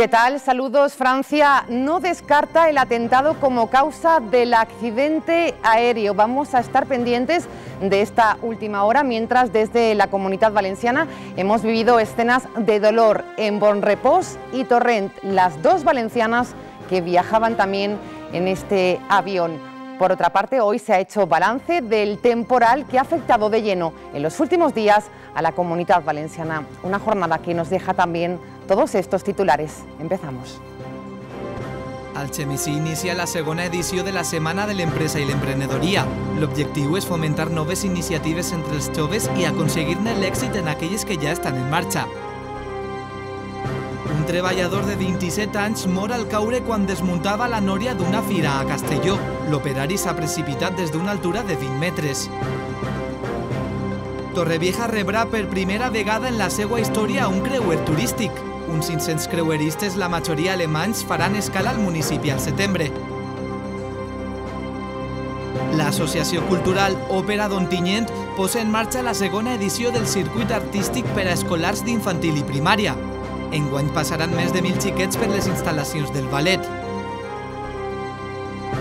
¿Qué tal? Saludos. Francia no descarta el atentado como causa del accidente aéreo. Vamos a estar pendientes de esta última hora, mientras desde la comunidad valenciana hemos vivido escenas de dolor en Bonrepós y Torrent, las dos valencianas que viajaban también en este avión. Por otra parte, hoy se ha hecho balance del temporal que ha afectado de lleno en los últimos días a la comunidad valenciana. Una jornada que nos deja también todos estos titulares. Empezamos. Al Chemisi inicia la segona edició de la Setmana de l'Empresa i l'Emprenedoria. L'objectiu és fomentar noves iniciatives entre els joves i aconseguir-ne l'èxit en aquelles que ja estan en marxa. Un treballador de 27 anys mor al caure quan desmuntava la nòria d'una fira a Castelló. L'operari s'ha precipitat des d'una altura de 20 metres. Torrevieja rebrà per primera vegada en la seva història un creuer turístic. Uns 500 creueristes, la majoria alemanys, faran escala al municipi al setembre. L'associació cultural Òpera d'Ontinyent posa en marxa la segona edició del circuit artístic per a escolars d'infantil i primària. Enguany passaran més de 1.000 xiquets per les instal·lacions del ballet.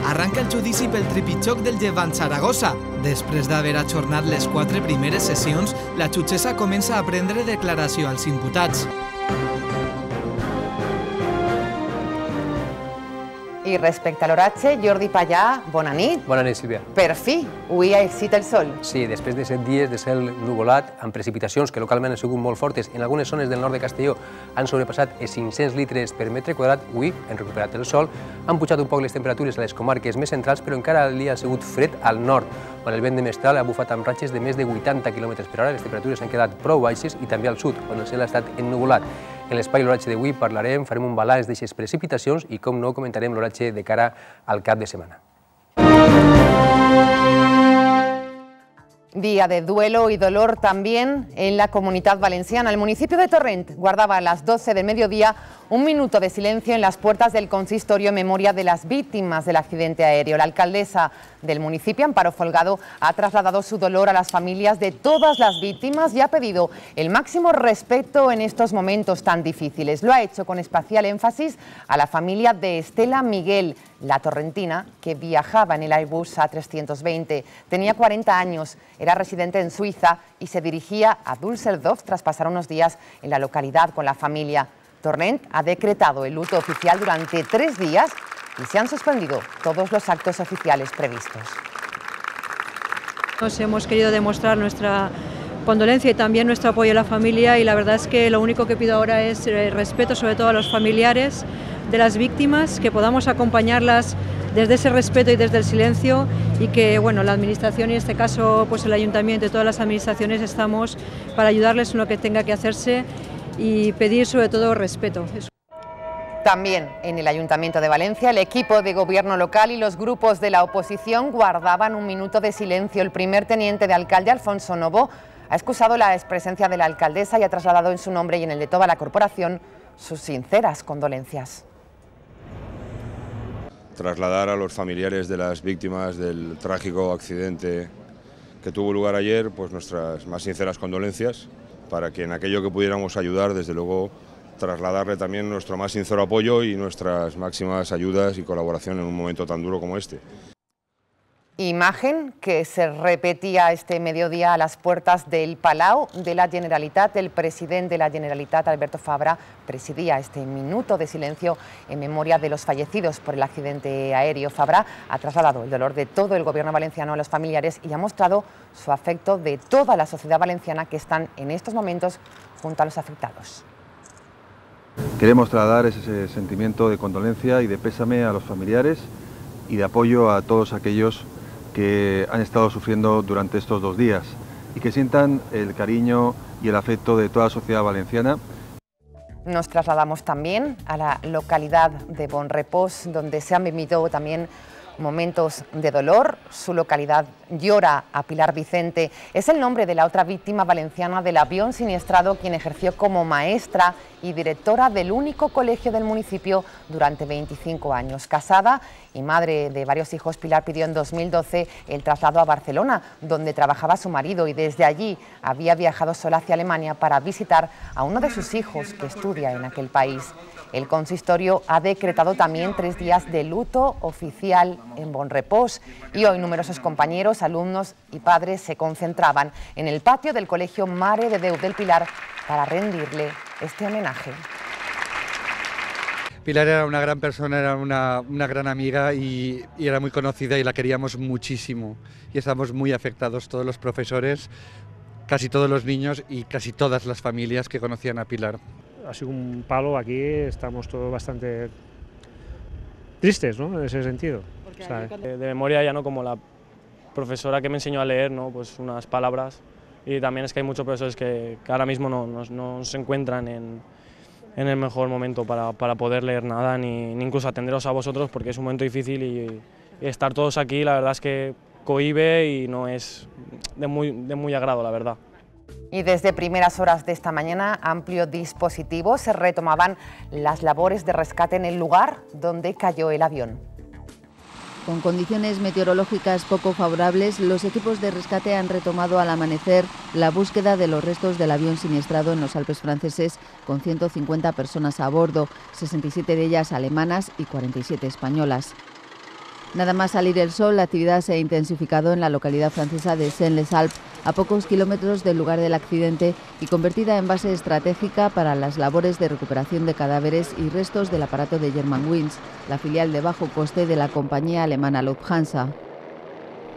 Arranca el judici pel tripitxoc del Llevant Saragossa. Després d'haver ajornat les quatre primeres sessions, la jutgessa comença a prendre declaració als imputats. I respecte a l'oratge, Jordi Pallà, bona nit. Bona nit, Sílvia. Per fi, avui ha eixit el sol. Sí, després de set dies de cel nuvolat, amb precipitacions que localment han sigut molt fortes, en algunes zones del nord de Castelló han sobrepassat els 500 litres per metre quadrat, avui han recuperat el sol, han pujat un poc les temperatures a les comarques més centrals, però encara el dia ha sigut fred al nord, on el vent de mestral ha bufat amb ratxes de més de 80 km per hora, les temperatures han quedat prou baixes i també al sud, on el cel ha estat ennuvolat. En l'espai l'oratge d'avui parlarem, farem un balanç d'aixes precipitacions i, com no, comentarem l'oratge de cara al cap de setmana. Día de duelo y dolor también en la comunidad valenciana. El municipio de Torrent guardaba a las 12 del mediodía un minuto de silencio en las puertas del consistorio en memoria de las víctimas del accidente aéreo. La alcaldesa del municipio, Amparo Folgado, ha trasladado su dolor a las familias de todas las víctimas y ha pedido el máximo respeto en estos momentos tan difíciles. Lo ha hecho con especial énfasis a la familia de Estela Miguel, la torrentina, que viajaba en el Airbus A320. Tenía 40 años, era residente en Suiza y se dirigía a Düsseldorf tras pasar unos días en la localidad con la familia. Torrent ha decretado el luto oficial durante tres días y se han suspendido todos los actos oficiales previstos. Nos hemos querido demostrar nuestra condolencia y también nuestro apoyo a la familia y la verdad es que lo único que pido ahora es eh, respeto sobre todo a los familiares de las víctimas, que podamos acompañarlas desde ese respeto y desde el silencio y que bueno, la administración y en este caso pues el ayuntamiento y todas las administraciones estamos para ayudarles en lo que tenga que hacerse y pedir sobre todo respeto. También en el Ayuntamiento de Valencia, el equipo de gobierno local y los grupos de la oposición guardaban un minuto de silencio. El primer teniente de alcalde, Alfonso Novo, ha excusado la presencia de la alcaldesa y ha trasladado en su nombre y en el de toda la corporación sus sinceras condolencias. Trasladar a los familiares de las víctimas del trágico accidente que tuvo lugar ayer, pues nuestras más sinceras condolencias para que en aquello que pudiéramos ayudar, desde luego, trasladarle también nuestro más sincero apoyo y nuestras máximas ayudas y colaboración en un momento tan duro como este. Imagen que se repetía este mediodía a las puertas del Palau de la Generalitat. El presidente de la Generalitat, Alberto Fabra, presidía este minuto de silencio en memoria de los fallecidos por el accidente aéreo. Fabra ha trasladado el dolor de todo el gobierno valenciano a los familiares y ha mostrado su afecto de toda la sociedad valenciana que están en estos momentos junto a los afectados. Queremos trasladar ese sentimiento de condolencia y de pésame a los familiares y de apoyo a todos aquellos que han estado sufriendo durante estos dos días y que sientan el cariño y el afecto de toda la sociedad valenciana. Nos trasladamos también a la localidad de Bonrepós, donde se han vivido también momentos de dolor. Su localidad llora a Pilar Vicente. Es el nombre de la otra víctima valenciana del avión siniestrado, quien ejerció como maestra y directora del único colegio del municipio durante 25 años. Casada y madre de varios hijos, Pilar pidió en 2012 el traslado a Barcelona, donde trabajaba su marido y desde allí había viajado sola hacia Alemania para visitar a uno de sus hijos que estudia en aquel país. El consistorio ha decretado también tres días de luto oficial en Bonrepós y hoy numerosos compañeros, alumnos y padres se concentraban en el patio del Colegio Mare de Deu del Pilar para rendirle este homenaje. Pilar era una gran persona, era una, gran amiga y, era muy conocida y la queríamos muchísimo. Y estamos muy afectados todos los profesores, casi todos los niños y casi todas las familias que conocían a Pilar. Ha sido un palo aquí, estamos todos bastante tristes, ¿no? En ese sentido. de, memoria ya no como la profesora que me enseñó a leer, ¿no? Pues unas palabras. Y también es que hay muchos profesores que, ahora mismo no, no se encuentran en en el mejor momento para, para poder leer nada ni, incluso atenderos a vosotros porque es un momento difícil y, estar todos aquí la verdad es que cohibe y no es de muy, de muy agrado la verdad. Y desde primeras horas de esta mañana, amplio dispositivo, se retomaban las labores de rescate en el lugar donde cayó el avión. Con condiciones meteorológicas poco favorables, los equipos de rescate han retomado al amanecer la búsqueda de los restos del avión siniestrado en los Alpes franceses con 150 personas a bordo, 67 de ellas alemanas y 47 españolas. Nada más salir el sol, la actividad se ha intensificado en la localidad francesa de Saint-Les-Alpes, a pocos kilómetros del lugar del accidente y convertida en base estratégica para las labores de recuperación de cadáveres y restos del aparato de Germanwings, la filial de bajo coste de la compañía alemana Lufthansa.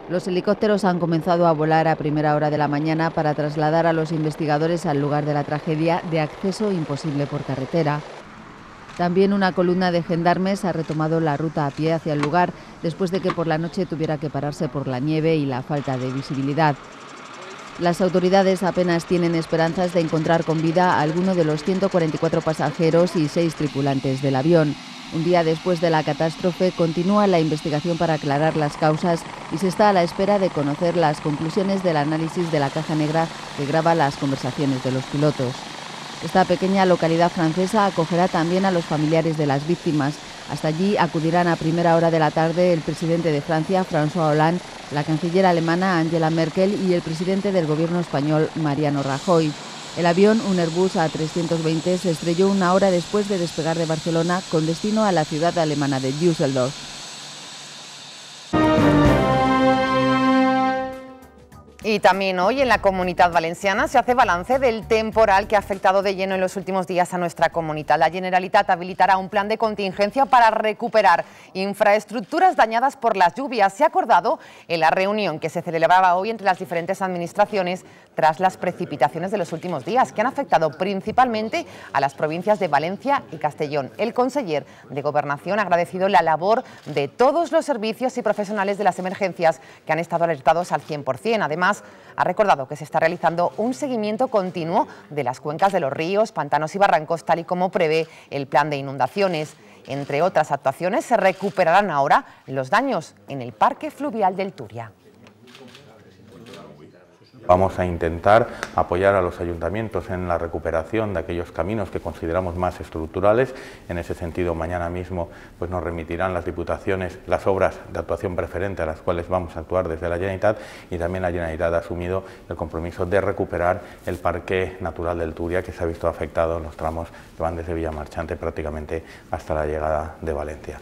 Los helicópteros han comenzado a volar a primera hora de la mañana para trasladar a los investigadores al lugar de la tragedia de acceso imposible por carretera. También una columna de gendarmes ha retomado la ruta a pie hacia el lugar después de que por la noche tuviera que pararse por la nieve y la falta de visibilidad. Las autoridades apenas tienen esperanzas de encontrar con vida a alguno de los 144 pasajeros y seis tripulantes del avión. Un día después de la catástrofe continúa la investigación para aclarar las causas y se está a la espera de conocer las conclusiones del análisis de la caja negra que graba las conversaciones de los pilotos. Esta pequeña localidad francesa acogerá también a los familiares de las víctimas. Hasta allí acudirán a primera hora de la tarde el presidente de Francia, François Hollande, la canciller alemana Angela Merkel y el presidente del gobierno español, Mariano Rajoy. El avión, un Airbus A320, se estrelló una hora después de despegar de Barcelona con destino a la ciudad alemana de Düsseldorf. Y también hoy en la Comunidad Valenciana se hace balance del temporal que ha afectado de lleno en los últimos días a nuestra comunidad. La Generalitat habilitará un plan de contingencia para recuperar infraestructuras dañadas por las lluvias. Se ha acordado en la reunión que se celebraba hoy entre las diferentes administraciones tras las precipitaciones de los últimos días, que han afectado principalmente a las provincias de Valencia y Castellón. El conseller de Gobernación ha agradecido la labor de todos los servicios y profesionales de las emergencias que han estado alertados al 100%. Además, ha recordado que se está realizando un seguimiento continuo de las cuencas de los ríos, pantanos y barrancos, tal y como prevé el plan de inundaciones. Entre otras actuaciones, se recuperarán ahora los daños en el Parque Fluvial del Turia. Vamos a intentar apoyar a los ayuntamientos en la recuperación de aquellos caminos que consideramos más estructurales. En ese sentido, mañana mismo pues, nos remitirán las diputaciones las obras de actuación preferente a las cuales vamos a actuar desde la Generalitat y también la Generalitat ha asumido el compromiso de recuperar el Parque Natural del Turia que se ha visto afectado en los tramos que van desde Villamarchante prácticamente hasta la llegada de Valencia.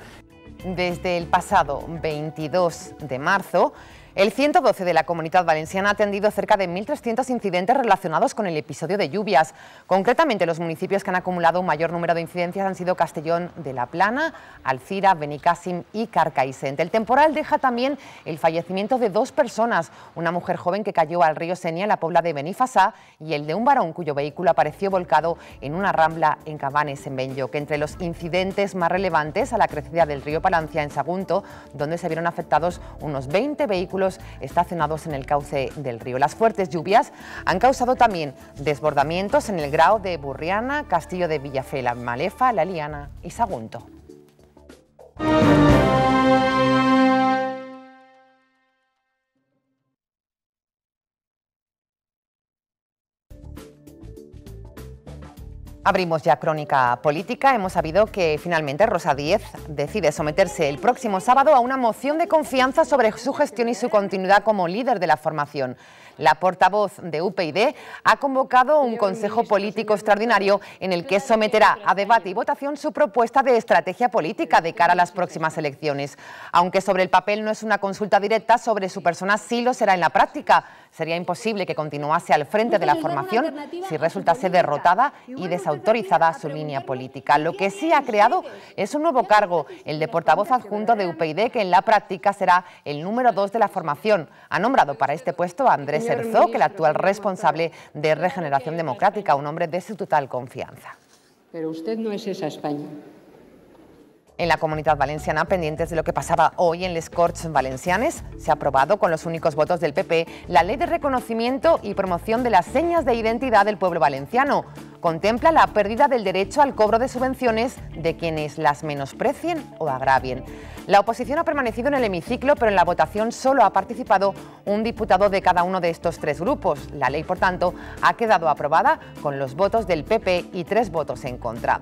Desde el pasado 22 de marzo, el 112 de la Comunidad Valenciana ha atendido cerca de 1.300 incidentes relacionados con el episodio de lluvias. Concretamente, los municipios que han acumulado un mayor número de incidencias han sido Castellón de la Plana, Alcira, Benicàssim y Carcaixent. El temporal deja también el fallecimiento de dos personas, una mujer joven que cayó al río Senia en la pobla de Benifasá y el de un varón cuyo vehículo apareció volcado en una rambla en Cabanes, en Benllo, que entre los incidentes más relevantes a la crecida del río Palancia en Sagunto, donde se vieron afectados unos 20 vehículos estacionados en el cauce del río. Las fuertes lluvias han causado también desbordamientos en el grao de Burriana, Castillo de Villafela, Malefa, La Liana y Sagunto. Abrimos ya crónica política. Hemos sabido que finalmente Rosa Díez decide someterse el próximo sábado a una moción de confianza sobre su gestión y su continuidad como líder de la formación. La portavoz de UPyD ha convocado un Consejo Político Extraordinario en el que someterá a debate y votación su propuesta de estrategia política de cara a las próximas elecciones. Aunque sobre el papel no es una consulta directa, sobre su persona sí lo será en la práctica. Sería imposible que continuase al frente de la formación si resultase derrotada y desautorizada su línea política. Lo que sí ha creado es un nuevo cargo, el de portavoz adjunto de UPyD, que en la práctica será el número dos de la formación. Ha nombrado para este puesto a Andrés Herzog, el actual responsable de Regeneración Democrática, un hombre de su total confianza. Pero usted no es esa España en la comunidad valenciana, pendientes de lo que pasaba hoy en les Corts Valencianes, se ha aprobado con los únicos votos del PP la ley de reconocimiento y promoción de las señas de identidad del pueblo valenciano. Contempla la pérdida del derecho al cobro de subvenciones de quienes las menosprecien o agravien. La oposición ha permanecido en el hemiciclo, pero en la votación solo ha participado un diputado de cada uno de estos tres grupos. La ley, por tanto, ha quedado aprobada con los votos del PP y tres votos en contra.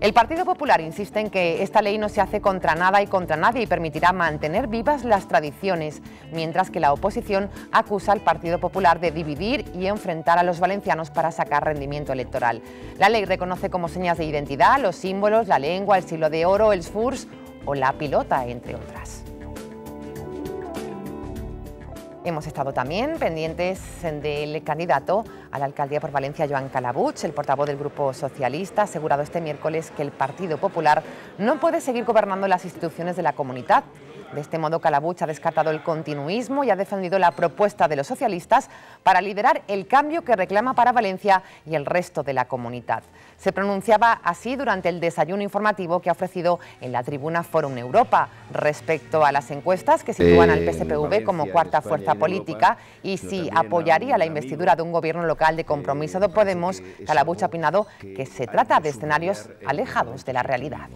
El Partido Popular insiste en que esta ley no se hace contra nada y contra nadie y permitirá mantener vivas las tradiciones, mientras que la oposición acusa al Partido Popular de dividir y enfrentar a los valencianos para sacar rendimiento electoral. La ley reconoce como señas de identidad los símbolos, la lengua, el siglo de oro, el SFURS o la pilota, entre otras. Hemos estado también pendientes del candidato a la alcaldía por Valencia, Joan Calabuch. El portavoz del Grupo Socialista asegurado este miércoles que el Partido Popular no puede seguir gobernando las instituciones de la comunidad de este modo, Calabuch ha descartado el continuismo y ha defendido la propuesta de los socialistas para liderar el cambio que reclama para Valencia y el resto de la comunidad. Se pronunciaba así durante el desayuno informativo que ha ofrecido en la tribuna Forum Europa respecto a las encuestas que sitúan al PSPV como cuarta fuerza política y si apoyaría la investidura de un gobierno local de compromiso de Podemos, Calabuch ha opinado que se trata de escenarios alejados de la realidad.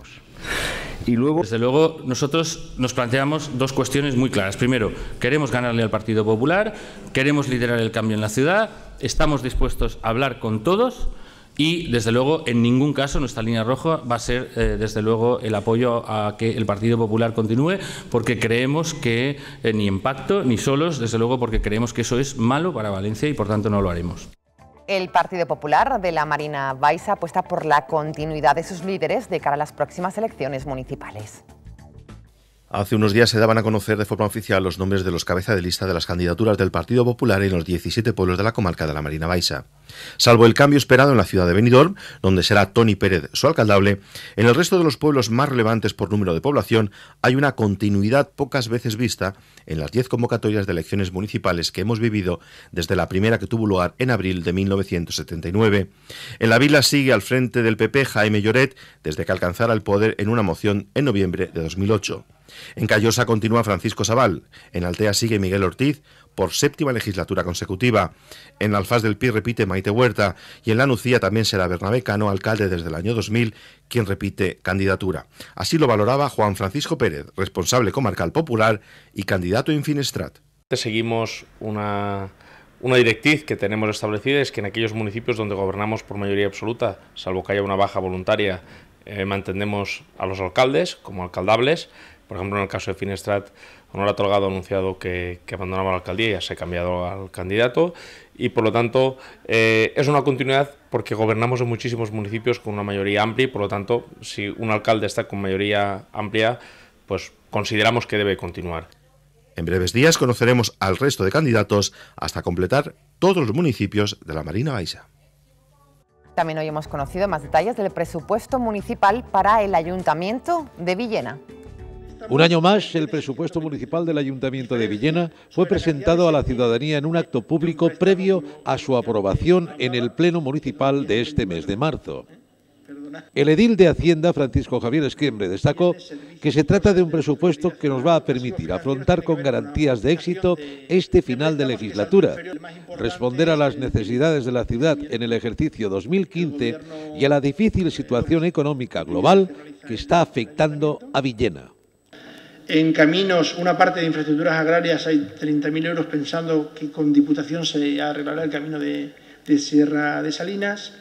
Y luego... Desde luego, nosotros nos planteamos dos cuestiones muy claras. Primero, queremos ganarle al Partido Popular, queremos liderar el cambio en la ciudad, estamos dispuestos a hablar con todos y, desde luego, en ningún caso nuestra línea roja va a ser, eh, desde luego, el apoyo a que el Partido Popular continúe, porque creemos que eh, ni en pacto ni solos, desde luego, porque creemos que eso es malo para Valencia y, por tanto, no lo haremos. El Partido Popular de la Marina Baixa apuesta por la continuidad de sus líderes de cara a las próximas elecciones municipales. Hace unos días se daban a conocer de forma oficial los nombres de los cabeza de lista de las candidaturas del Partido Popular en los 17 pueblos de la comarca de la Marina Baixa. Salvo el cambio esperado en la ciudad de Benidorm, donde será Tony Pérez su alcaldable, en el resto de los pueblos más relevantes por número de población hay una continuidad pocas veces vista en las 10 convocatorias de elecciones municipales que hemos vivido desde la primera que tuvo lugar en abril de 1979. En la vila sigue al frente del PP Jaime Lloret desde que alcanzara el poder en una moción en noviembre de 2008. En Callosa continúa Francisco Sabal, en Altea sigue Miguel Ortiz por séptima legislatura consecutiva, en Alfaz del Pi repite Maite Huerta y en La Nucía también será Bernabé Cano, alcalde desde el año 2000, quien repite candidatura. Así lo valoraba Juan Francisco Pérez, responsable comarcal popular y candidato en Finestrat. Seguimos una, una directriz que tenemos establecida, es que en aquellos municipios donde gobernamos por mayoría absoluta, salvo que haya una baja voluntaria, eh, mantenemos a los alcaldes como alcaldables, por ejemplo, en el caso de Finestrat, Honora Tolgado ha anunciado que, abandonaba la alcaldía y ya se ha cambiado al candidato y por lo tanto eh, es una continuidad porque gobernamos en muchísimos municipios con una mayoría amplia y por lo tanto si un alcalde está con mayoría amplia, pues consideramos que debe continuar. En breves días conoceremos al resto de candidatos hasta completar todos los municipios de la Marina Baixa. También hoy hemos conocido más detalles del presupuesto municipal para el Ayuntamiento de Villena. Un año más, el presupuesto municipal del Ayuntamiento de Villena fue presentado a la ciudadanía en un acto público previo a su aprobación en el Pleno Municipal de este mes de marzo. El edil de Hacienda, Francisco Javier Esquiembre, destacó que se trata de un presupuesto que nos va a permitir afrontar con garantías de éxito este final de legislatura, responder a las necesidades de la ciudad en el ejercicio 2015 y a la difícil situación económica global que está afectando a Villena. En caminos, una parte de infraestructuras agrarias hay 30.000 euros pensando que con Diputación se arreglará el camino de, Sierra de Salinas.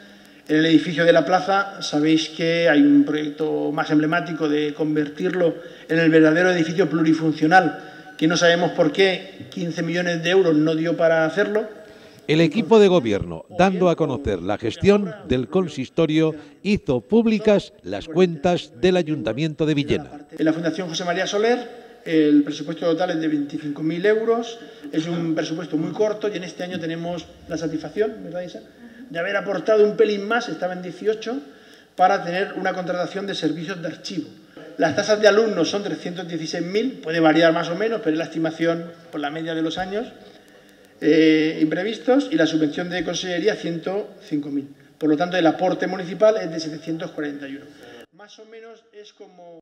En el edificio de la plaza sabéis que hay un proyecto más emblemático de convertirlo en el verdadero edificio plurifuncional que no sabemos por qué 15 millones de euros no dio para hacerlo. El equipo de gobierno, dando a conocer la gestión del consistorio, hizo públicas las cuentas del Ayuntamiento de Villena. En la Fundación José María Soler el presupuesto total es de 25.000 euros, es un presupuesto muy corto y en este año tenemos la satisfacción, ¿verdad Isa?, de haber aportado un pelín más, estaba en 18, para tener una contratación de servicios de archivo. Las tasas de alumnos son 316.000, puede variar más o menos, pero es la estimación por la media de los años eh, imprevistos, y la subvención de consellería 105.000. Por lo tanto, el aporte municipal es de 741. Más o menos es como...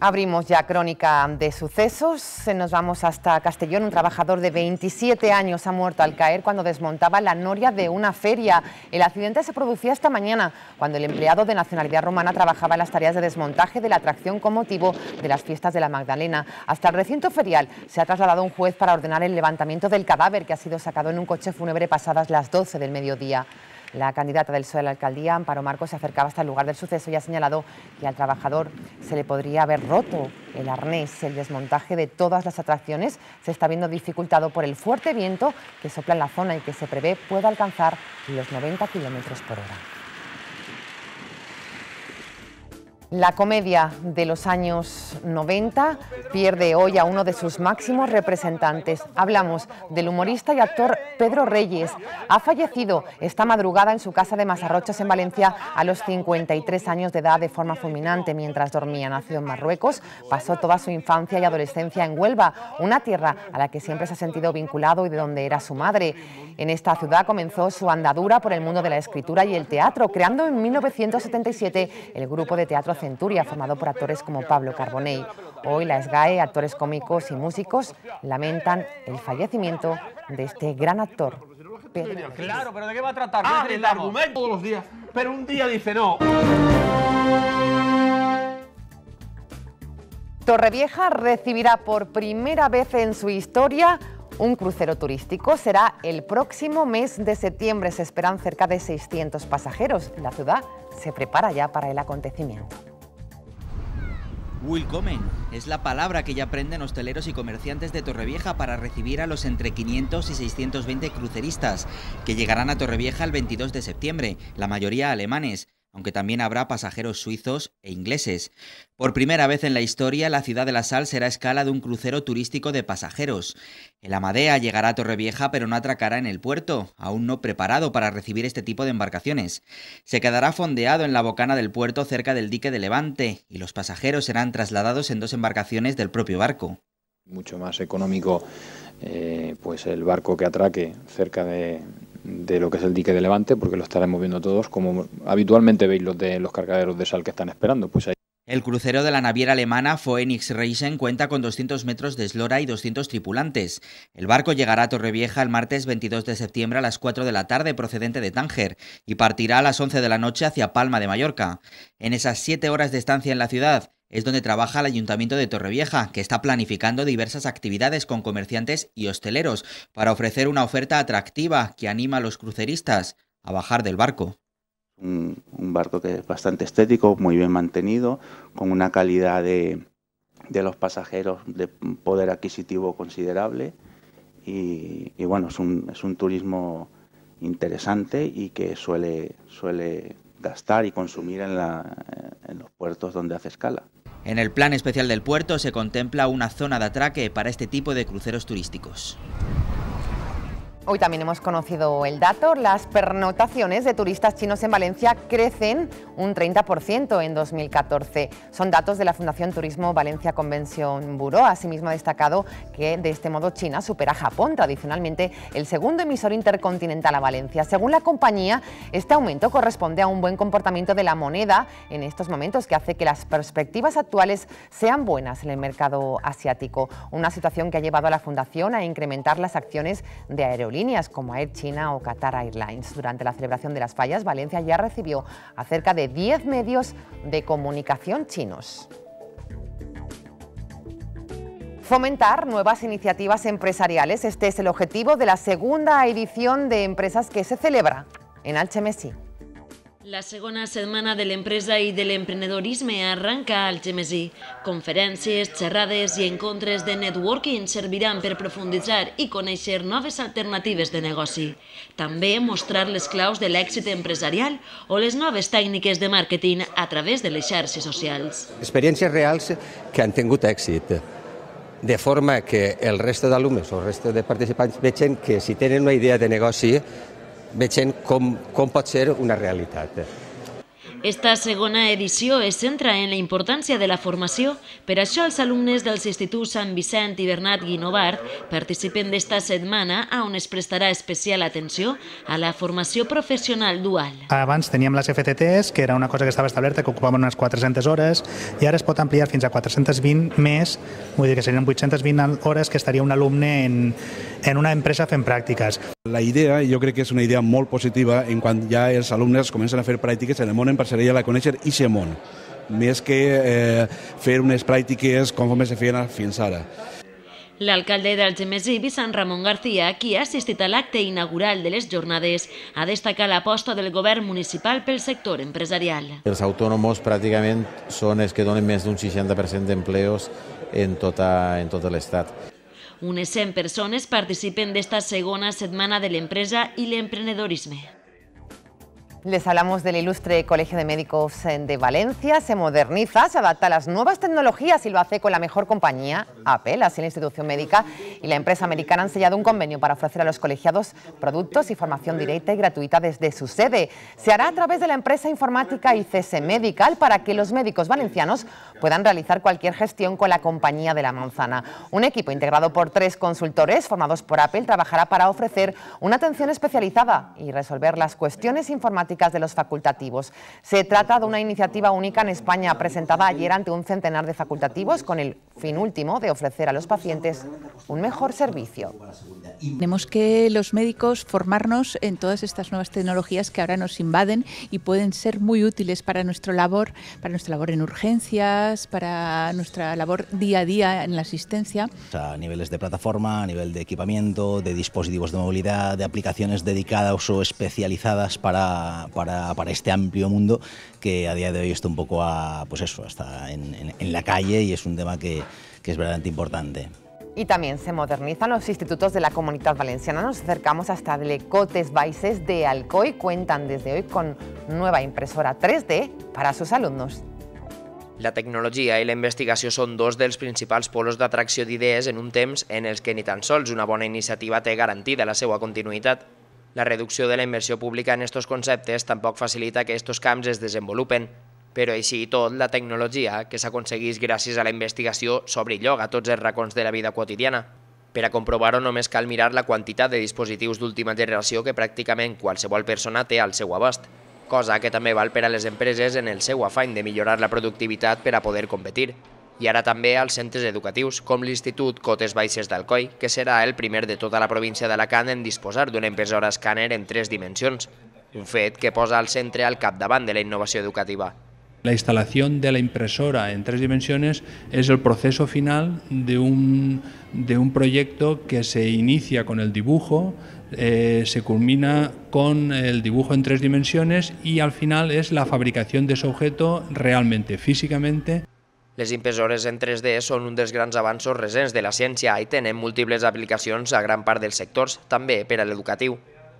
Abrimos ya crónica de sucesos. Nos vamos hasta Castellón. Un trabajador de 27 años ha muerto al caer cuando desmontaba la noria de una feria. El accidente se producía esta mañana cuando el empleado de nacionalidad romana trabajaba en las tareas de desmontaje de la atracción con motivo de las fiestas de la Magdalena. Hasta el recinto ferial se ha trasladado un juez para ordenar el levantamiento del cadáver que ha sido sacado en un coche fúnebre pasadas las 12 del mediodía. La candidata del PSOE a la alcaldía, Amparo Marcos, se acercaba hasta el lugar del suceso y ha señalado que al trabajador se le podría haber roto el arnés. El desmontaje de todas las atracciones se está viendo dificultado por el fuerte viento que sopla en la zona y que se prevé pueda alcanzar los 90 kilómetros por hora. La comedia de los años 90 pierde hoy a uno de sus máximos representantes. Hablamos del humorista y actor Pedro Reyes. Ha fallecido esta madrugada en su casa de Masarrochos en Valencia a los 53 años de edad de forma fulminante mientras dormía. Nació en Marruecos, pasó toda su infancia y adolescencia en Huelva, una tierra a la que siempre se ha sentido vinculado y de donde era su madre. En esta ciudad comenzó su andadura por el mundo de la escritura y el teatro, creando en 1977 el grupo de teatro Centuria, formado por actores como Pablo Carbonell. Hoy la SGAE, actores cómicos y músicos, lamentan el fallecimiento de este gran actor. Pedro Claro, pero ¿de qué va a tratar? Ah, el argumento todos los días. Pero un día dice no. Torrevieja recibirá por primera vez en su historia un crucero turístico. Será el próximo mes de septiembre. Se esperan cerca de 600 pasajeros. La ciudad se prepara ya para el acontecimiento. Willkommen es la palabra que ya aprenden hosteleros y comerciantes de Torrevieja para recibir a los entre 500 y 620 cruceristas que llegarán a Torrevieja el 22 de septiembre, la mayoría alemanes aunque también habrá pasajeros suizos e ingleses. Por primera vez en la historia, la ciudad de la Sal será escala de un crucero turístico de pasajeros. El Amadea llegará a Torrevieja pero no atracará en el puerto, aún no preparado para recibir este tipo de embarcaciones. Se quedará fondeado en la bocana del puerto cerca del dique de Levante y los pasajeros serán trasladados en dos embarcaciones del propio barco. Mucho más económico eh, pues el barco que atraque cerca de, de lo que es el dique de Levante, porque lo estaremos viendo todos, como habitualmente veis los de los cargaderos de sal que están esperando. Pues ahí. El crucero de la naviera alemana Phoenix Reisen cuenta con 200 metros de eslora y 200 tripulantes. El barco llegará a Torrevieja el martes 22 de septiembre a las 4 de la tarde procedente de Tánger y partirá a las 11 de la noche hacia Palma de Mallorca. En esas 7 horas de estancia en la ciudad, es donde trabaja el Ayuntamiento de Torrevieja, que está planificando diversas actividades con comerciantes y hosteleros para ofrecer una oferta atractiva que anima a los cruceristas a bajar del barco. Un, barco que es bastante estético, muy bien mantenido, con una calidad de, los pasajeros de poder adquisitivo considerable y, bueno, es un, un, turismo interesante y que suele, gastar y consumir en los puertos donde hace escala. En el plan especial del puerto se contempla una zona de atraque para este tipo de cruceros turísticos. Hoy también hemos conocido el dato, las pernotaciones de turistas chinos en Valencia crecen un 30% en 2014. Son datos de la Fundación Turismo Valencia Convention Bureau. Asimismo ha destacado que de este modo China supera a Japón, tradicionalmente el segundo emisor intercontinental a Valencia. Según la compañía, este aumento corresponde a un buen comportamiento de la moneda en estos momentos que hace que las perspectivas actuales sean buenas en el mercado asiático. Una situación que ha llevado a la Fundación a incrementar las acciones de aerolíneas líneas como Air China o Qatar Airlines. Durante la celebración de las fallas, Valencia ya recibió a cerca de 10 medios de comunicación chinos. Fomentar nuevas iniciativas empresariales. Este es el objetivo de la segunda edición de Empresas que se celebra en Alchemesí. La segona setmana de l'empresa i de l'emprenedorisme arranca al Gemesí. Conferències, xerrades i encontres de networking serviran per profunditzar i conèixer noves alternatives de negoci. També mostrar les claus de l'èxit empresarial o les noves tècniques de màrqueting a través de les xarxes socials. Experiències reals que han tingut èxit de forma que el resto d'alumnes o el resto de participants vegin que si tenen una idea de negoci vegin com, com pot ser una realitat. Esta segona edició es centra en la importància de la formació. Per això els alumnes dels Instituts Sant Vicent i Bernat Guinovart participen d'esta setmana on es prestarà especial atenció a la formació professional dual. Abans teníem les FTTs, que era una cosa que estava establerta, que ocupaven unes 400 hores, i ara es pot ampliar fins a 420 més, vull dir que serien 820 hores que estaria un alumne en, en una empresa fent pràctiques. La idea, jo crec que és una idea molt positiva en quan ja els alumnes comencen a fer pràctiques en el món empresarial a conèixer aquest món, més que eh, fer unes pràctiques conforme se feien fins ara. L'alcalde d'Algemesí, Vicent Ramon García, qui ha assistit a l'acte inaugural de les jornades, ha destacat l'aposta del govern municipal pel sector empresarial. Els autònoms pràcticament són els que donen més d'un 60% d'empleos en, tota, en tot l'Estat. Unes 100 persones participen d'esta segona setmana de l'empresa i l'emprenedorisme. Les hablamos del ilustre Colegio de Médicos de Valencia. Se moderniza, se adapta a las nuevas tecnologías y lo hace con la mejor compañía, Apple. Así la institución médica y la empresa americana han sellado un convenio para ofrecer a los colegiados productos y formación directa y gratuita desde su sede. Se hará a través de la empresa informática ICS Medical para que los médicos valencianos puedan realizar cualquier gestión con la compañía de la manzana. Un equipo integrado por tres consultores formados por Apple trabajará para ofrecer una atención especializada y resolver las cuestiones informáticas de los facultativos. Se trata de una iniciativa única en España presentada ayer ante un centenar de facultativos con el fin último de ofrecer a los pacientes un mejor servicio. Tenemos que los médicos formarnos en todas estas nuevas tecnologías que ahora nos invaden y pueden ser muy útiles para nuestra labor, para nuestra labor en urgencias, para nuestra labor día a día en la asistencia. A niveles de plataforma, a nivel de equipamiento, de dispositivos de movilidad, de aplicaciones dedicadas o especializadas para, para, para este amplio mundo que a día de hoy está un poco a, pues eso, está en, en, en la calle y es un tema que, que es verdaderamente importante. Y también se modernizan los institutos de la Comunidad Valenciana. Nos acercamos hasta Lecotes Baises de Alcoy. Cuentan desde hoy con nueva impresora 3D para sus alumnos. La tecnologia i la investigació són dos dels principals polos d'atracció d'idees en un temps en els que ni tan sols una bona iniciativa té garantida la seva continuïtat. La reducció de la inversió pública en estos conceptes tampoc facilita que estos camps es desenvolupen, però així i tot, la tecnologia que s'aconseguís gràcies a la investigació s'obre lloc a tots els racons de la vida quotidiana. Per a comprovar-ho només cal mirar la quantitat de dispositius d'última generació que pràcticament qualsevol persona té al seu abast, cosa que també val per a les empreses en el seu afany de millorar la productivitat per a poder competir. I ara també als centres educatius, com l'Institut Cotes Baixes d'Alcoi, que serà el primer de tota la província d'Alacant en disposar d'una impressora escàner en tres dimensions, un fet que posa al centre al capdavant de la innovació educativa. La instalación de la impresora en tres dimensiones es el proceso final de un, de un proyecto que se inicia con el dibujo, eh, se culmina con el dibujo en tres dimensiones y al final es la fabricación de ese objeto realmente, físicamente. Les impressores en 3D són un dels grans avanços recents de la ciència i tenen múltiples aplicacions a gran part dels sectors, també per a l'educatiu.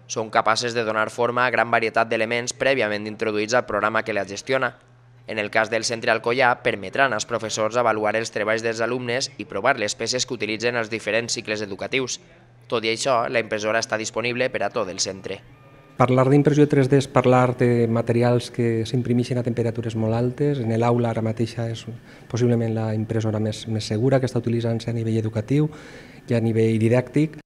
Són capaces de donar forma a gran varietat d'elements prèviament introduïts al programa que la gestiona. En el cas del centre Alcoyà, permetran als professors avaluar els treballs dels alumnes i provar les peces que utilitzen els diferents cicles educatius. Tot i això, la impressora està disponible per a tot el centre. Parlar d'impressió 3D és parlar de materials que s'imprimeixen a temperatures molt altes. En l'aula ara mateixa és possiblement la impressora més, més segura que està utilitzant-se a nivell educatiu i a nivell didàctic.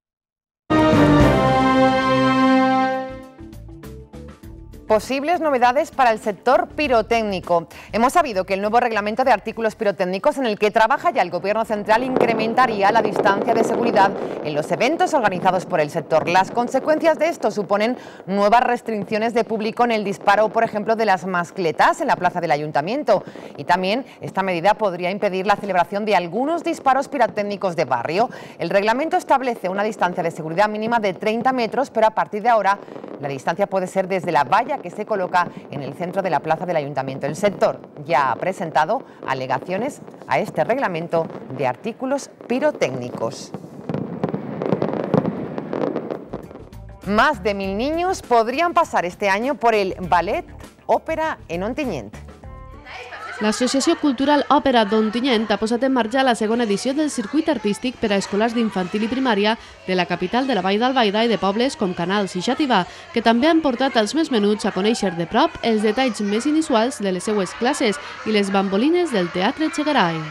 Posibles novedades para el sector pirotécnico. Hemos sabido que el nuevo reglamento de artículos pirotécnicos en el que trabaja ya el Gobierno central incrementaría la distancia de seguridad en los eventos organizados por el sector. Las consecuencias de esto suponen nuevas restricciones de público en el disparo, por ejemplo, de las mascletas en la plaza del Ayuntamiento. Y también esta medida podría impedir la celebración de algunos disparos pirotécnicos de barrio. El reglamento establece una distancia de seguridad mínima de 30 metros, pero a partir de ahora la distancia puede ser desde la valla que se coloca en el centro de la plaza del ayuntamiento. El sector ya ha presentado alegaciones a este reglamento de artículos pirotécnicos. Más de mil niños podrían pasar este año por el ballet ópera en Ontinyent. L'Associació Cultural Òpera d'Ontinyent ha posat en marxa la segona edició del circuit artístic per a escolars d'infantil i primària de la capital de la Vall d'Albaida i de pobles com Canals i Xàtiva, que també han portat als més menuts a conèixer de prop els detalls més inusuals de les seues classes i les bambolines del Teatre Chegarai.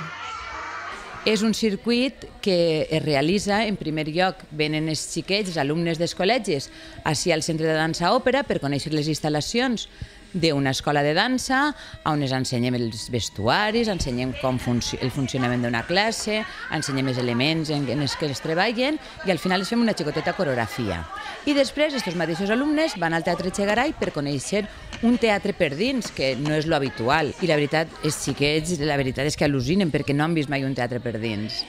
És un circuit que es realitza, en primer lloc, venen els xiquets, els alumnes dels col·legis, així al centre de dansa òpera per conèixer les instal·lacions d'una escola de dansa on es ensenyem els vestuaris, ensenyem com funci el funcionament d'una classe, ensenyem els elements en, en els que es treballen i al final es fem una xicoteta coreografia. I després, aquests mateixos alumnes van al Teatre Chegaray per conèixer un teatre per dins, que no és lo habitual. I la veritat, els xiquets, la veritat és que al·lucinen perquè no han vist mai un teatre per dins.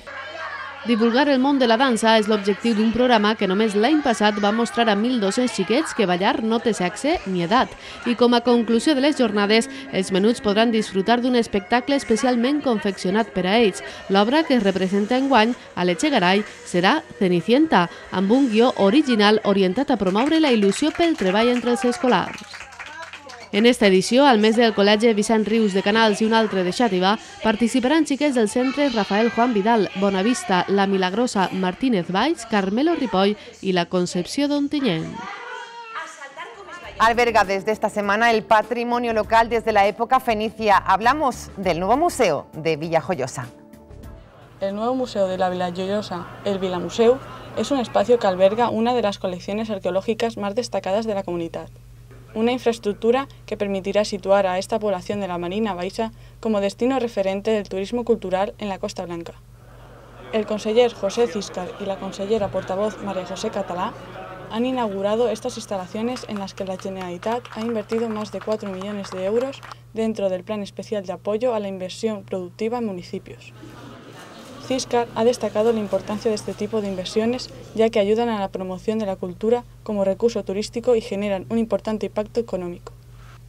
Divulgar el món de la dansa és l'objectiu d'un programa que només l'any passat va mostrar a 1.200 xiquets que ballar no té sexe ni edat. I com a conclusió de les jornades, els menuts podran disfrutar d'un espectacle especialment confeccionat per a ells. L'obra que es representa enguany a l'Echegaray serà Cenicienta, amb un guió original orientat a promoure la il·lusió pel treball entre els escolars. En esta edició, al mes del Col·legi Vicent Rius de Canals i un altre de Xàtiva, participaran xiquets del centre Rafael Juan Vidal, Bonavista, La Milagrosa, Martínez Valls, Carmelo Ripoll i la Concepció d'Ontinyent. Alberga desde esta semana el patrimonio local desde la época fenicia. Hablamos del nuevo museo de Villajoyosa. El nuevo museo de la Villajoyosa, el Vilamuseu, es un espacio que alberga una de las colecciones arqueológicas más destacadas de la comunidad una infraestructura que permitirá situar a esta población de la Marina Baixa como destino referente del turismo cultural en la Costa Blanca. El conseller José Ciscar y la consellera portavoz María José Catalá han inaugurado estas instalaciones en las que la Generalitat ha invertido más de 4 millones de euros dentro del Plan Especial de Apoyo a la Inversión Productiva en Municipios. Ciscar ha destacado la importancia de este tipo de inversiones ya que ayudan a la promoción de la cultura como recurso turístico y generan un importante impacto económico.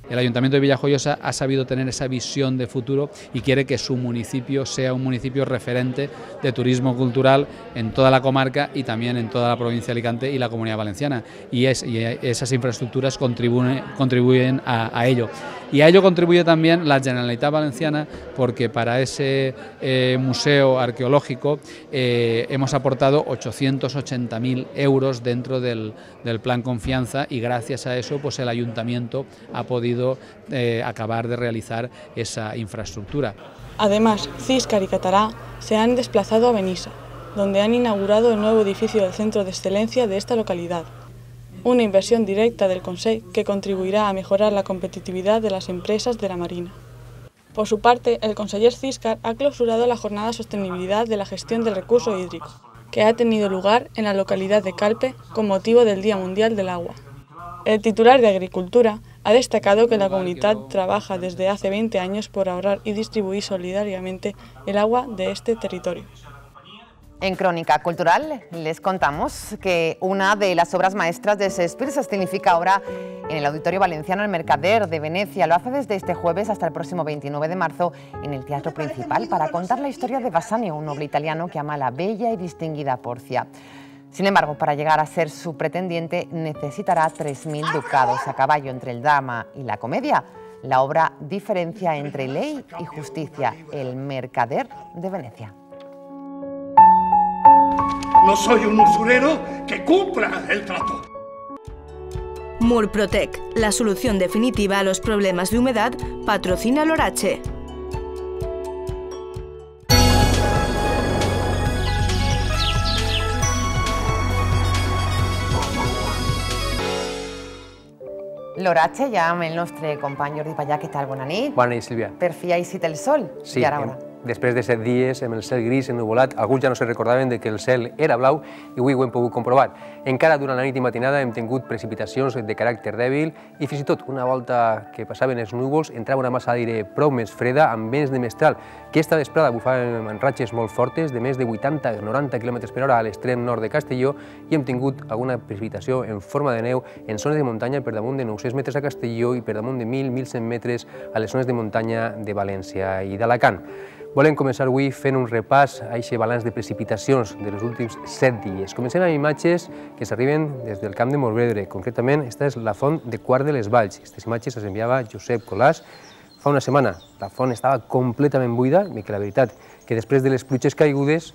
El Ayuntamiento de Villajoyosa ha sabido tener esa visión de futuro y quiere que su municipio sea un municipio referente de turismo cultural en toda la comarca y también en toda la provincia de Alicante y la Comunidad Valenciana. Y, es, y esas infraestructuras contribuyen, a ello. Y a ello contribuye también la Generalitat Valenciana porque para ese eh, museo arqueológico eh, hemos aportado 880.000 euros dentro del, plan confianza y gracias a eso pues el ayuntamiento ha podido eh, acabar de realizar esa infraestructura. Además, Ciscar y Catará se han desplazado a Benissa, donde han inaugurado el nuevo edificio del Centro de Excelencia de esta localidad, una inversión directa del Consejo que contribuirá a mejorar la competitividad de las empresas de la Marina. Por su parte, el conseller Ciscar ha clausurado la jornada Sostenibilidad de la Gestión del Recurso Hídrico, que ha tenido lugar en la localidad de Calpe con motivo del Día Mundial del Agua. El titular de Agricultura ha destacado que la comunidad trabaja desde hace 20 años por ahorrar y distribuir solidariamente el agua de este territorio. En Crónica Cultural les contamos que una de las obras maestras de Shakespeare se significa ahora en el Auditorio Valenciano El Mercader de Venecia. Lo hace desde este jueves hasta el próximo 29 de marzo en el Teatro Principal para contar la historia de Bassanio, un noble italiano que ama a la bella y distinguida Porcia. Sin embargo, para llegar a ser su pretendiente necesitará 3.000 ducados a caballo entre el drama y la comedia. La obra diferencia entre ley y justicia, El Mercader de Venecia. No soy un usurero que cumpla el trato. Murprotec, la solución definitiva a los problemas de humedad, patrocina Lorache. L'oratge ja amb el nostre company Jordi Pallà. Què tal? Bona nit. Bona nit, Sílvia. Per fi ha eixit el sol. Sí, I ara hem. Després de set dies amb el cel gris ennuvolat, alguns ja no se recordaven de que el cel era blau i avui ho hem pogut comprovar. Encara durant la nit i matinada hem tingut precipitacions de caràcter dèbil i fins i tot una volta que passaven els núvols entrava una massa d'aire prou més freda amb vents de mestral que esta vesprada bufaven en ratxes molt fortes de més de 80-90 km per hora a l'extrem nord de Castelló i hem tingut alguna precipitació en forma de neu en zones de muntanya per damunt de 900 metres a Castelló i per damunt de 1.000-1.100 metres a les zones de muntanya de València i d'Alacant. Volem començar avui fent un repàs a aquest balanç de precipitacions dels últims set dies. Comencem amb imatges que s'arriben des del camp de Morvedre. Concretament, esta és la font de Quart de les Valls. Aquestes imatges les enviava Josep Colàs fa una setmana. La font estava completament buida, i que la veritat que després de les pluges caigudes,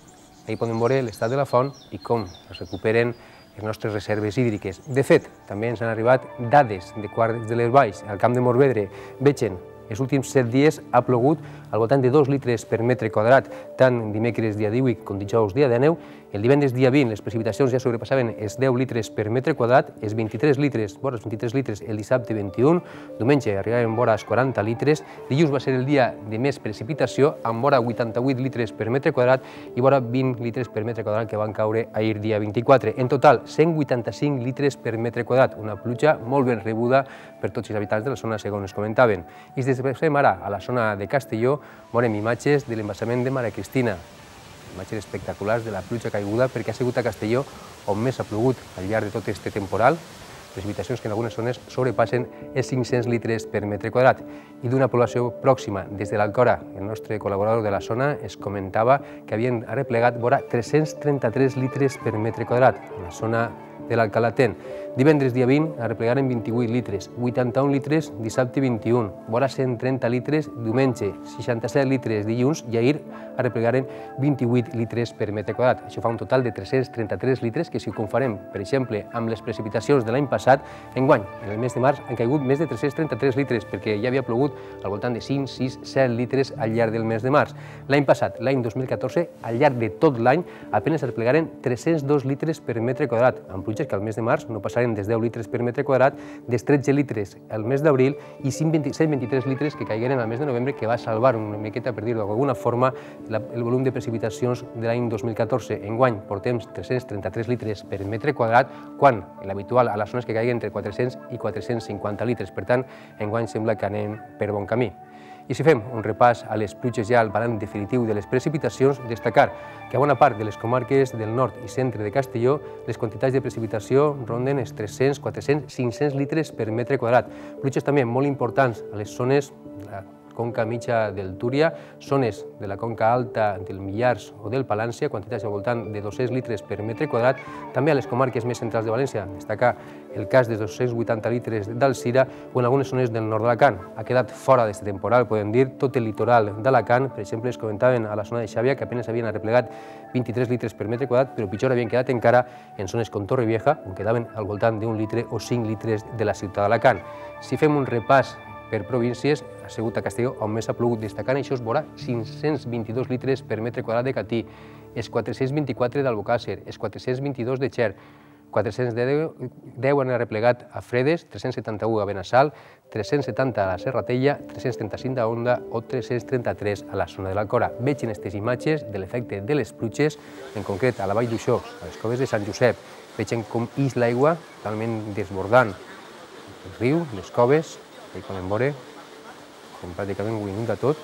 ahí podem veure l'estat de la font i com es recuperen les nostres reserves hídriques. De fet, també ens han arribat dades de Quart de les Valls, al camp de Morvedre. Vegen els últims set dies ha plogut al voltant de 2 litres per metre quadrat, tant dimecres dia 18 com dijous dia de neu. El divendres dia 20 les precipitacions ja sobrepassaven els 10 litres per metre quadrat, els 23 litres, vora els 23 litres el dissabte 21, diumenge arribaven vora els 40 litres, dilluns va ser el dia de més precipitació, amb vora 88 litres per metre quadrat i vora 20 litres per metre quadrat que van caure ahir dia 24. En total, 185 litres per metre quadrat, una pluja molt ben rebuda per tots els habitants de la zona, segons es comentaven. I si desplacem ara a la zona de Castelló, veurem imatges de l'embassament de Mare Cristina, imatges espectaculars de la pluja caiguda perquè ha sigut a Castelló on més ha plogut al llarg de tot aquest temporal, precipitacions que en algunes zones sobrepassen els 500 litres per metre quadrat. I d'una població pròxima, des de l'Alcora, el nostre col·laborador de la zona es comentava que havien arreplegat vora 333 litres per metre quadrat en la zona de l'Alcalatent. Divendres dia 20 arreplegaren 28 litres, 81 litres dissabte 21, vora 130 litres diumenge, 67 litres dilluns i ahir arreplegaren 28 litres per metre quadrat. Això fa un total de 333 litres que si ho comparem, per exemple, amb les precipitacions de l'any passat, enguany, en el mes de març, han caigut més de 333 litres perquè ja havia plogut al voltant de 5, 6, 7 litres al llarg del mes de març. L'any passat, l'any 2014, al llarg de tot l'any, apenas arreplegaren 302 litres per metre quadrat, amb pluges que al mes de març no passaren des 10 litres per metre quadrat, des 13 litres al mes d'abril i 123 litres que caigueren al mes de novembre, que va salvar una miqueta, per dir-ho d'alguna forma, el volum de precipitacions de l'any 2014. Enguany portem 333 litres per metre quadrat, quan l'habitual a les zones que caiguen entre 400 i 450 litres. Per tant, enguany sembla que anem per bon camí. I si fem un repàs a les pluges ja al balanç definitiu de les precipitacions, destacar que a bona part de les comarques del nord i centre de Castelló les quantitats de precipitació ronden els 300, 400, 500 litres per metre quadrat. Pluges també molt importants a les zones conca mitja del Túria, zones de la conca alta del Millars o del Palància, quantitats al voltant de 200 litres per metre quadrat, també a les comarques més centrals de València, destacar el cas de 280 litres d'Alcira o en algunes zones del nord d'Alacant. Ha quedat fora d'aquest temporal, podem dir, tot el litoral d'Alacant, per exemple, es comentaven a la zona de Xàbia que apenas havien arreplegat 23 litres per metre quadrat, però pitjor havien quedat encara en zones com Torrevieja, on quedaven al voltant d'un litre o 5 litres de la ciutat d'Alacant. Si fem un repàs per províncies ha sigut a Castelló on més ha plogut, destacant això es veurà 522 litres per metre quadrat de Catí, els 424 d'Albocàsser, els 422 de Xer, 410 han arreplegat a Fredes, 371 a Benassal, 370 a la Serratella, 335 a Onda o 333 a la zona de l'Alcora. Vegin aquestes imatges de l'efecte de les pluges, en concret a la Vall d'Uixó, a les coves de Sant Josep. Vegin com ix l'aigua, totalment desbordant el riu, les coves, i podem veure com pràcticament ho inunda tot,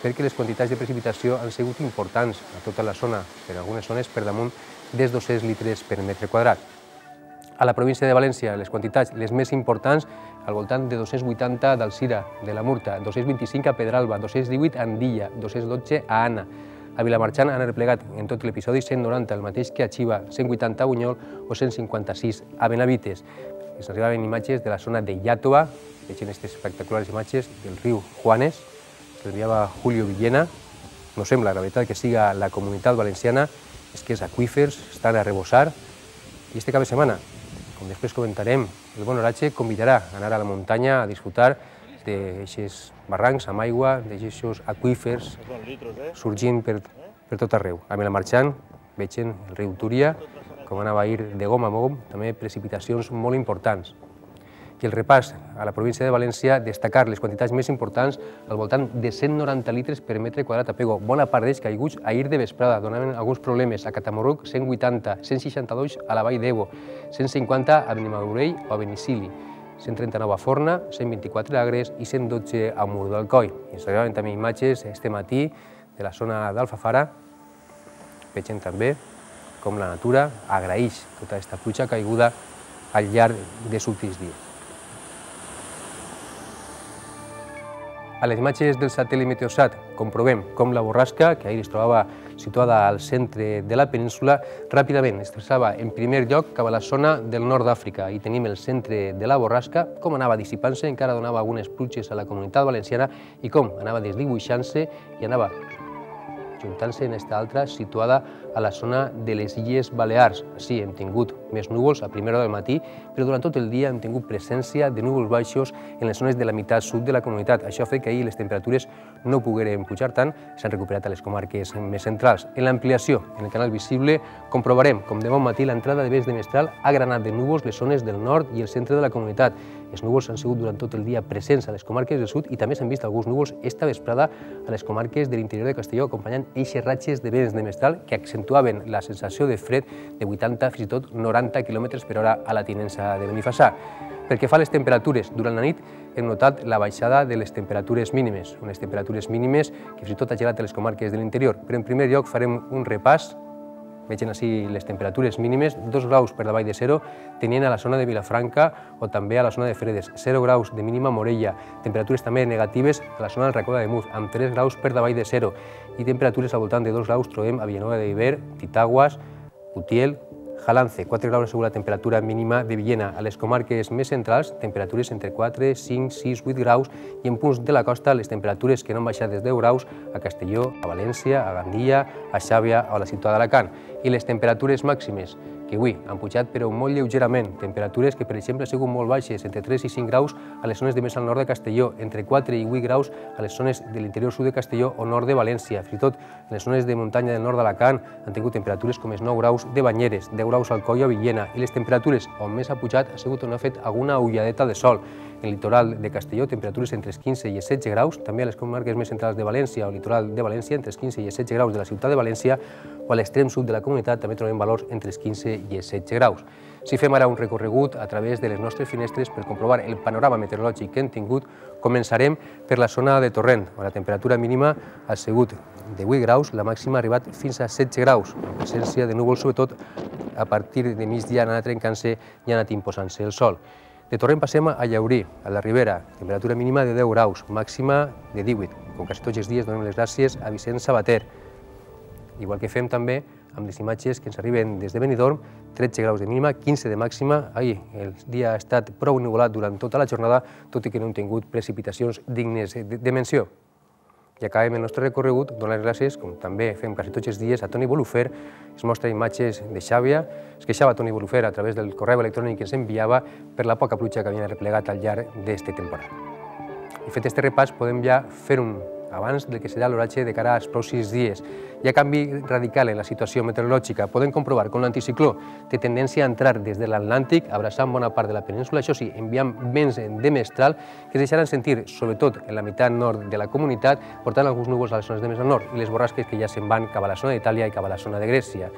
perquè les quantitats de precipitació han sigut importants a tota la zona, per algunes zones per damunt dels 200 litres per metre quadrat. A la província de València, les quantitats les més importants, al voltant de 280 d'Alcira, de la Murta, 225 a Pedralba, 218 a Andilla, 212 a Anna. A Vilamarxant han replegat en tot l'episodi 190, el mateix que a Xiva, 180 a Bunyol o 156 a Benavites. Es arribaven imatges de la zona de Llàtova, Vegin aquestes espectaculars imatges del riu Juanes, que enviava Julio Villena. No sembla, la veritat, que siga la comunitat valenciana, és que els aquífers estan a rebossar. I este cap de setmana, com després comentarem, el bon oratge convidarà a anar a la muntanya a disfrutar d'aixes barrancs amb aigua, d'aixos aquífers sorgint per, per tot arreu. A Vilamarxant vegin el riu Túria, com anava a ir de gom a gom, també precipitacions molt importants. I el repàs a la província de València, destacar les quantitats més importants al voltant de 190 litres per metre quadrat a Pego. Bona part d'ells caiguts ahir de vesprada, donaven alguns problemes. A Catamorruc, 180, 162 a la Vall d'Evo, 150 a Benimadurell o a Benicili. 139 a Forna, 124 a Agres i 112 a Mur del Coll. I ens arribaven també imatges este matí de la zona d'Alfafara. Vegem també com la natura agraeix tota aquesta pluja caiguda al llarg dels últims dies. A les imatges del satèl·lit Meteosat comprovem com la borrasca, que ahir es trobava situada al centre de la península, ràpidament es traçava en primer lloc cap a la zona del nord d'Àfrica. I tenim el centre de la borrasca, com anava dissipant-se, encara donava algunes pluges a la comunitat valenciana i com anava desdibuixant-se i anava juntant-se en esta altra situada a la zona de les Illes Balears. Sí, hem tingut més núvols a primera hora del matí, però durant tot el dia hem tingut presència de núvols baixos en les zones de la meitat sud de la comunitat. Això ha fet que ahir les temperatures no pogueren pujar tant, s'han recuperat a les comarques més centrals. En l'ampliació, en el canal visible, comprovarem com de bon matí l'entrada de vents de mestral ha granat de núvols les zones del nord i el centre de la comunitat. Els núvols han sigut durant tot el dia presents a les comarques del sud i també s'han vist alguns núvols esta vesprada a les comarques de l'interior de Castelló acompanyant eixes ratxes de vents de mestral que accentuaven la sensació de fred de 80, fins i tot 90 km per hora a la tinença de Benifassà. Pel que fa a les temperatures, durant la nit hem notat la baixada de les temperatures mínimes, unes temperatures mínimes que fins i tot ha gelat a les comarques de l'interior. Però en primer lloc farem un repàs Vegen així les temperatures mínimes, 2 graus per davall de 0, tenien a la zona de Vilafranca o també a la zona de Fredes, 0 graus de mínima Morella, temperatures també negatives a la zona del Racó de Muz, amb 3 graus per davall de 0, i temperatures al voltant de 2 graus trobem a Villanueva de Iber, Titaguas, Utiel, Jalance, 4 graus según la temperatura mínima de Villena. A les comarques més centrals, temperatures entre 4, 5, 6, 8 graus i en punts de la costa les temperatures que no han baixat des de 10 graus a Castelló, a València, a Gandia, a Xàbia o a la ciutat d'Alacant. I les temperatures màximes que avui han pujat però molt lleugerament, temperatures que per exemple han sigut molt baixes, entre 3 i 5 graus a les zones de més al nord de Castelló, entre 4 i 8 graus a les zones de l'interior sud de Castelló o nord de València. Fins i tot en les zones de muntanya del nord d'Alacant han tingut temperatures com els 9 graus de Banyeres, 10 graus al Coll o Villena, i les temperatures on més ha pujat ha sigut on ha fet alguna ulladeta de sol. El litoral de Castelló, temperatures entre els 15 i els 16 graus, també a les comarques més centrals de València o litoral de València, entre els 15 i els 16 graus de la ciutat de València, o a l'extrem sud de la comunitat també trobem valors entre els 15 i els 16 graus. Si fem ara un recorregut a través de les nostres finestres per comprovar el panorama meteorològic que hem tingut, començarem per la zona de Torrent, on la temperatura mínima ha sigut de 8 graus, la màxima ha arribat fins a 16 graus, en presència de núvols, sobretot a partir de migdia han anat trencant-se i ha anat imposant-se el sol. De Torrent passem a Llaurí, a la Ribera, temperatura mínima de 10 graus, màxima de 18. Com quasi tots els dies donem les gràcies a Vicent Sabater. Igual que fem també amb les imatges que ens arriben des de Benidorm, 13 graus de mínima, 15 de màxima. Ahir el dia ha estat prou ennubulat durant tota la jornada, tot i que no hem tingut precipitacions dignes de menció. I acabem el nostre recorregut donant les gràcies, com també fem quasi tots els dies, a Toni Bolufer. Es mostra imatges de Xàbia. Es queixava Toni Bolufer a través del correu electrònic que ens enviava per la poca pluja que havia replegat al llarg d'este temporal. I fet este repàs, podem ja fer un abans del que serà l'oratge de cara als pròxims dies. Hi ha canvi radical en la situació meteorològica. Podem comprovar com l'anticicló té tendència a entrar des de l'Atlàntic, abraçant bona part de la península, això sí, enviant vents de mestral que es deixaran sentir, sobretot en la meitat nord de la comunitat, portant alguns núvols a les zones de més al nord i les borrasques que ja se'n van cap a la zona d'Itàlia i cap a la zona de Grècia.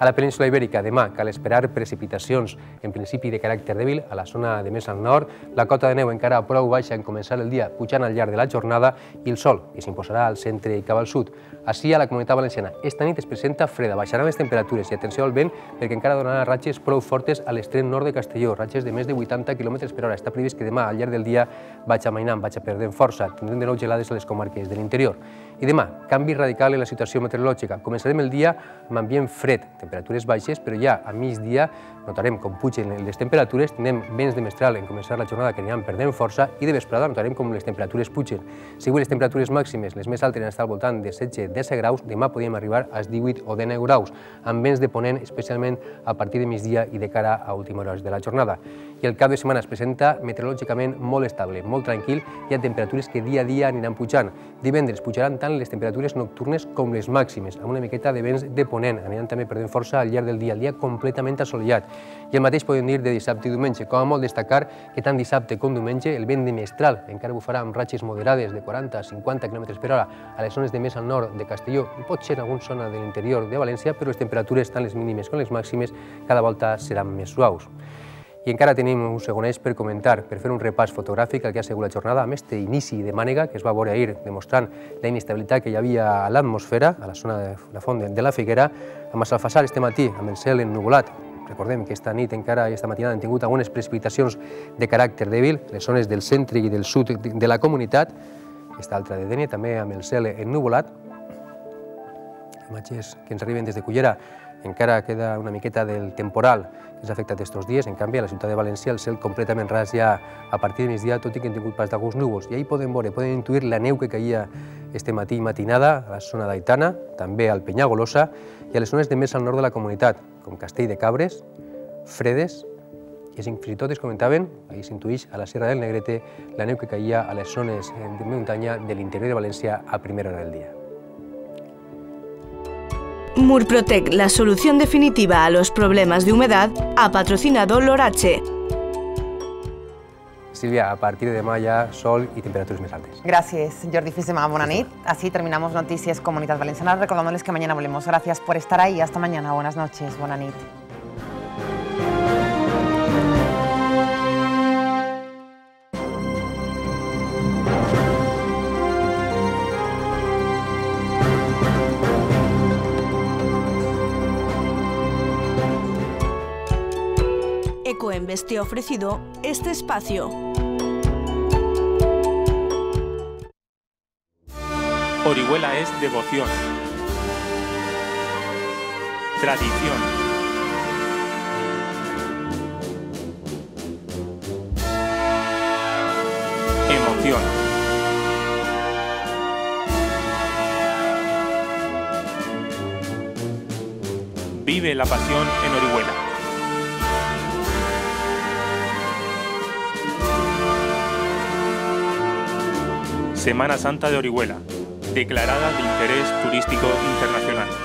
A la península ibèrica demà cal esperar precipitacions, en principi de caràcter dèbil a la zona de més al nord, la cota de neu encara prou baixa en començar el dia pujant al llarg de la jornada i el sol, que s'imposarà al centre i cap al sud. Així a la comunitat valenciana, esta nit es presenta freda, baixaran les temperatures i atenció al vent perquè encara donarà ratxes prou fortes a l'extrem nord de Castelló, ratxes de més de 80 km per hora. Està previst que demà al llarg del dia vaig amainant, vaig perdent força, tindrem de nou gelades a les comarques de l'interior. I demà, canvi radical en la situació meteorològica. Començarem el dia amb ambient fred, temperatures baixes, però ja a migdia notarem com pugen les temperatures, tindrem vents de mestral en començar la jornada que aniran perdent força i de vesprada notarem com les temperatures pugen. Si avui les temperatures màximes, les més altes, estan al voltant de 16-17 graus, demà podríem arribar als 18 o 19 graus, amb vents de ponent, especialment a partir de migdia i de cara a últimes hores de la jornada. I el cap de setmana es presenta meteorològicament molt estable, molt tranquil, hi ha temperatures que dia a dia aniran pujant. Divendres pujaran tant les temperatures nocturnes com les màximes, amb una miqueta de vents de ponent, aniran també perdent força al llarg del dia, el dia completament assolellat. I el mateix podem dir de dissabte i diumenge, com a molt destacar que tant dissabte com diumenge el vent de mestral encara bufarà amb ratxes moderades de 40-50 km per hora a les zones de més al nord de Castelló i pot ser en alguna zona de l'interior de València, però les temperatures, tant les mínimes com les màximes, cada volta seran més suaus. I encara tenim un segon eix per comentar, per fer un repàs fotogràfic al que ha sigut la jornada amb este inici de mànega que es va veure ahir demostrant la inestabilitat que hi havia a l'atmosfera, a la zona de la font de la Figuera, amb el salfassar este matí, amb el cel ennubulat. Recordem que esta nit encara i esta matinada han tingut algunes precipitacions de caràcter dèbil, les zones del centre i del sud de la comunitat, aquesta altra de Dènia, també amb el cel ennubulat. Imatges que ens arriben des de Cullera, encara queda una miqueta del temporal ens ha afectat aquests dies. En canvi, a la ciutat de València el cel completament ras ja a partir de migdia, tot i que hem tingut pas d'alguns núvols. I ahir podem veure, podem intuir la neu que caia este matí i matinada a la zona d'Aitana, també al Penyagolosa i a les zones de més al nord de la comunitat, com Castell de Cabres, Fredes, i fins i tot es comentaven, ahir s'intuïx, a la Serra del Negrete, la neu que caia a les zones de muntanya de l'interior de València a primera hora del dia. Murprotec, la solución definitiva a los problemas de humedad, ha patrocinado Lorache. Sílvia, a partir de demà ja sol i temperatures més altes. Gracias, Jordi Fisema. Buena nit. Así terminamos Noticias Comunidad Valenciana, recordándoles que mañana volvemos. Gracias por estar ahí. Hasta mañana. Buenas noches. Buena nit. Ecoembes te ha ofrecido este espacio. Orihuela es devoción, tradición, emoción. Vive la pasión en Orihuela. Semana Santa de Orihuela, declarada de interés turístico internacional.